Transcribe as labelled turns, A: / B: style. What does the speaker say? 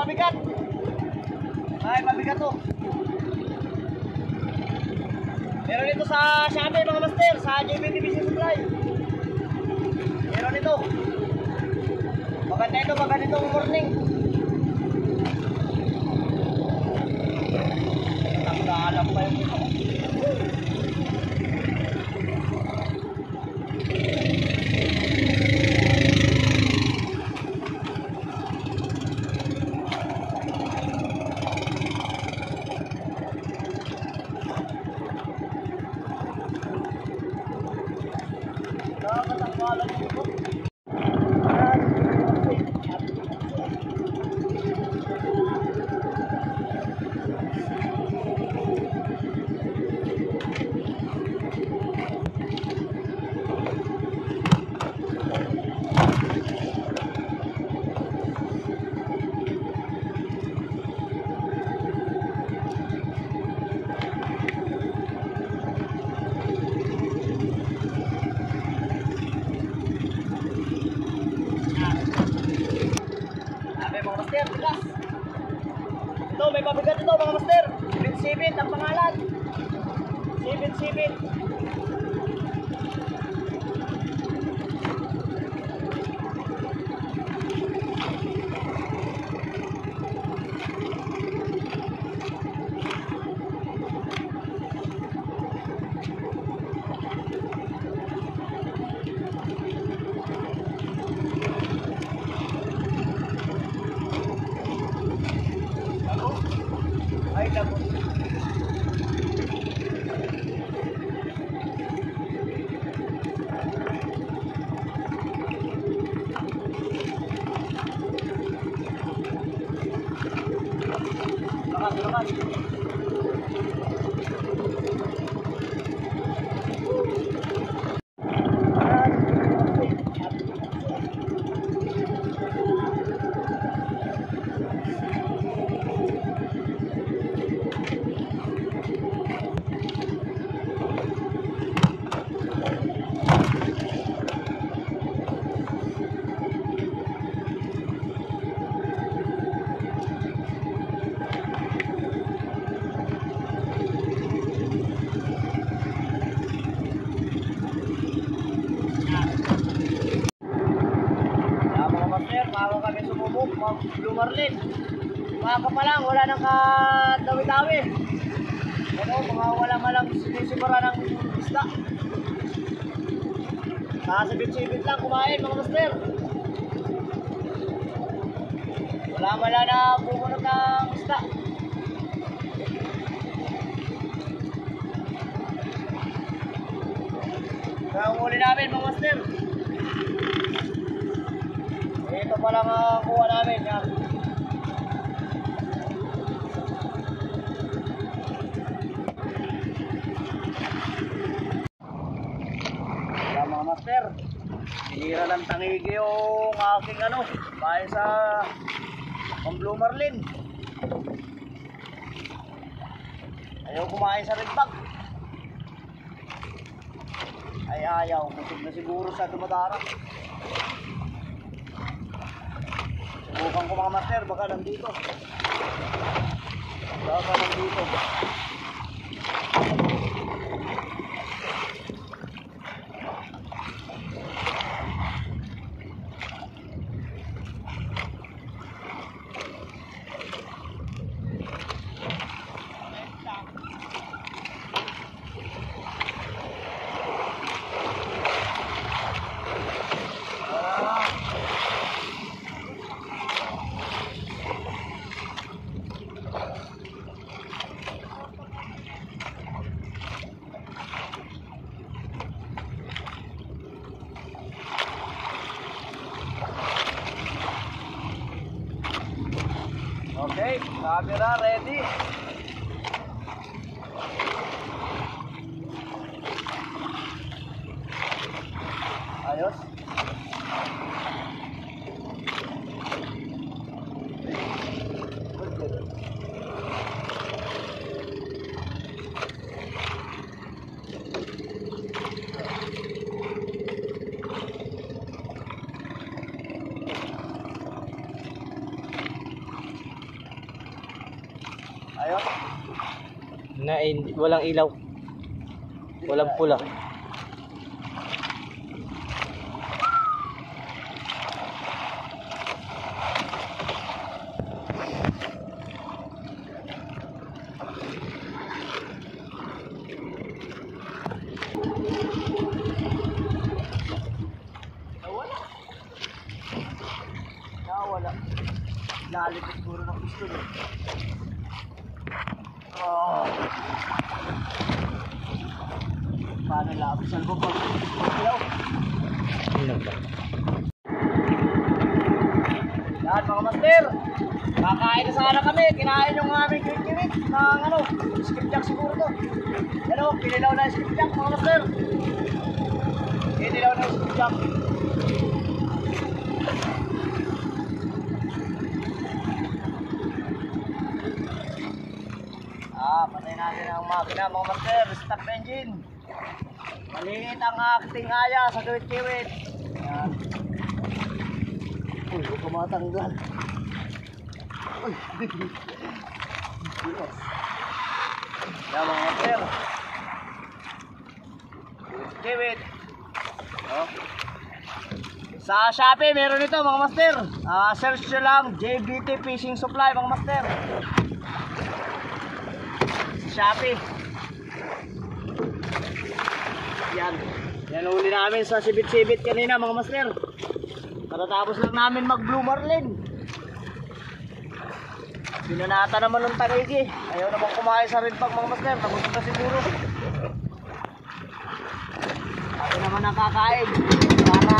A: mabigat. Ay, mabigat to. Meron dito sa Shopee mga master, sa JB Division Supply. Meron dito. Maganda ito, maganda itong morning. Nakakaalam pa yung ito. Nakakatapalan ito. Sabi mga master, bigas. Ito, may pabigat ito mga master. Sibit-sibit ang pangalan. Sibit-sibit. Ay, labo. Lakas, lakas. Kaya mga master, bago kami sumubok, mag Blue Marlin. Umaga pa lang, wala nang kadawi-dawi. Ano, mga wala malang sinisibara ng isda. Nakasabit-sibit lang kumain mga master. Wala mala na bumunot ng isda. Kaya huli namin mga master. Ito pa lang ang kuha namin. Yan. Kaya mga master, sinira ng tangigi yung aking ano, bahay sa Pang Blue Marlin. Ayaw kumain sa red bag. Ay ayaw, busog na siguro sa dumadarang. Subukan ko mga master, baka nandito. Baka nandito. Okay, camera ready. Ayos.
B: Na hindi- walang ilaw. Walang pula.
A: Nawala. Nawala. Lalit siguro ng gusto niya. Oh. Paano labis ang bubag? Hello?
B: Ano ba?
A: Yan mga master. Kakain na sana kami. Kinain yung aming kinikimik ng ano, skipjack siguro to. Ano, pinilaw na yung skipjack mga master. Pinilaw na yung skipjack. Natin ang makina mga master. Stop engine. Maliit ang acting aya sa gawit-kiwit. Yan. Uy, huwag ka matanggal. Uy, Diyos. Yan mga master. Gawit. Oh. Sa Shopee, meron ito mga master. Ah, search nyo lang, JBT Fishing Supply mga master. Sa Shopee. Yan. Yan uli namin sa sibit-sibit kanina mga master. Matatapos lang namin mag blue marlin. Binanata naman ng tagaygi. Ayaw naman kumain sa red pag mga master. Nabusog na siguro. Ako naman ang kakain. Para